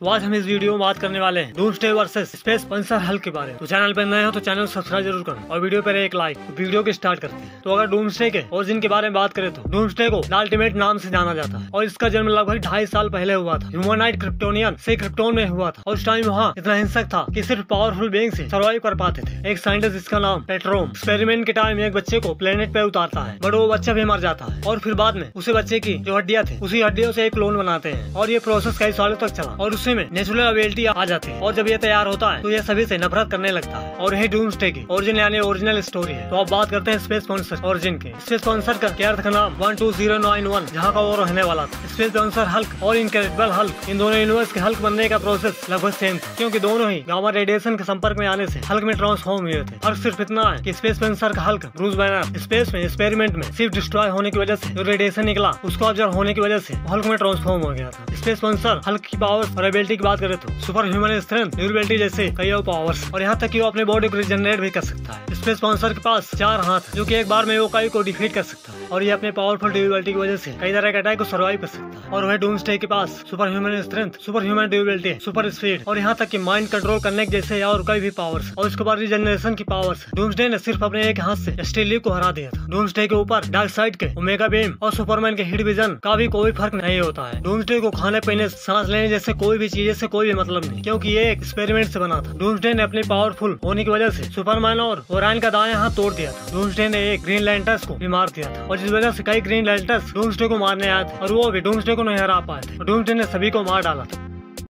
तो आज हम इस वीडियो में बात करने वाले हैं डूम्सडे वर्सेस स्पेस पंसर हल के बारे में। तो चैनल पर नए हो तो चैनल सब्सक्राइब ज़रूर करें और वीडियो पर एक लाइक तो वीडियो के स्टार्ट करते हैं। तो अगर डूम्सडे के और जिनके बारे में बात करें तो डूम्सडे को अल्टीमेट नाम से जाना जाता है और इसका जन्म लगभग ढाई साल पहले हुआ था। ह्यूमनाइट क्रिप्टोनियन से क्रिप्टोन में हुआ था उस टाइम वहाँ इतना हिंसक था की सिर्फ़ पावरफुल बीइंग ऐसी सर्वाइव कर पाते थे। एक साइंटिस्ट जिसका नाम पेट्रोम एक्सपेरिमेंट के टाइम एक बच्चे को प्लेनेट पे उतारता है, बट वो बच्चा भी मर जाता है और फिर बाद में उसे बच्चे की जो हड्डियाँ थी, उसी हड्डियों से एक क्लोन बनाते हैं और ये प्रोसेस कई सालों तक चला और उसी में नेचुरल एबिलिटी आ जाती है। और जब ये तैयार होता है तो ये सभी से नफरत करने लगता है। और यही डूम्सडे की ओरिजिन यानी ओरिजिनल स्टोरी है। तो अब बात करते हैं स्पेस स्पॉन्सर ओरिजिन के। स्पेस स्पॉन्सर का क्या का नाम one two zero nine one जहाँ का वो रहने वाला था। स्पेस स्पॉन्सर हल्क और इनक्रेडिबल हल्क इन दोनों यूनिवर्स के हल्क बनने का प्रोसेस लगभग सेम क्योंकि दोनों ही गामा रेडिएशन के संपर्क में आने से हल्क में ट्रांसफॉर्म हुए थे। और सिर्फ़ इतना है कि स्पेस स्पेंसर का हल्क ब्रूस बैनर स्पेस में एक्सपेरिमेंट में सिर्फ़ डिस्ट्रॉय होने की वजह से जो रेडिएशन निकला, उसको ऑब्ज़र्व होने की वजह से हल्क में ट्रांसफॉर्म हो गया था। स्पेस स्पॉन्सर हल्क की पावर और एबिलिटी की बात करें तो सुपर ह्यूमन स्ट्रेंथ ड्यूरेबिलिटी जैसे कई और पावर्स और यहाँ तक कि वो अपने बॉडी को रिजनरेट भी कर सकता है। स्पेस स्पॉन्सर के पास चार हाथ, जो कि एक बार में वो कई को डिफीट कर सकता है। और ये अपने पावरफुल ड्यूरेबिलिटी की वजह से कई तरह के अटैक को सर्वाइव कर सकता है। और वह डूम्सडे के पास super human strength super human durability super speed और यहाँ तक की माइंड कंट्रोल करने के जैसे और कई भी पावर्स और उसके बाद रिजनरेशन की पावर्स डूम्सडे ने सिर्फ़ अपने एक हाथ से स्टेली को हरा दिया था। डूम्सडे के ऊपर डार्क साइड के ओमेगा बीम और सुपरमैन के हिट विजन का भी कोई फ़र्क नहीं होता है। डूम्सडे को खाने पीने सांस लेने जैसे कोई भी चीज़ से कोई भी मतलब नहीं। क्योंकि ये एक एक्सपेरिमेंट से बना था। डूम्सडे ने अपनी पावरफुल होने की वजह से सुपरमैन और ओराइन का दाया हाथ तोड़ दिया था। डूम्सडे ने एक ग्रीन लैंटर्स को भी मार दिया था। और जिस वजह से कई ग्रीन लैंटर्स डूम्सडे को मारने आए थे, और वो भी डूम्सडे को नहीं हरा पाए थे। डूम्सडे ने सभी को मार डाला था।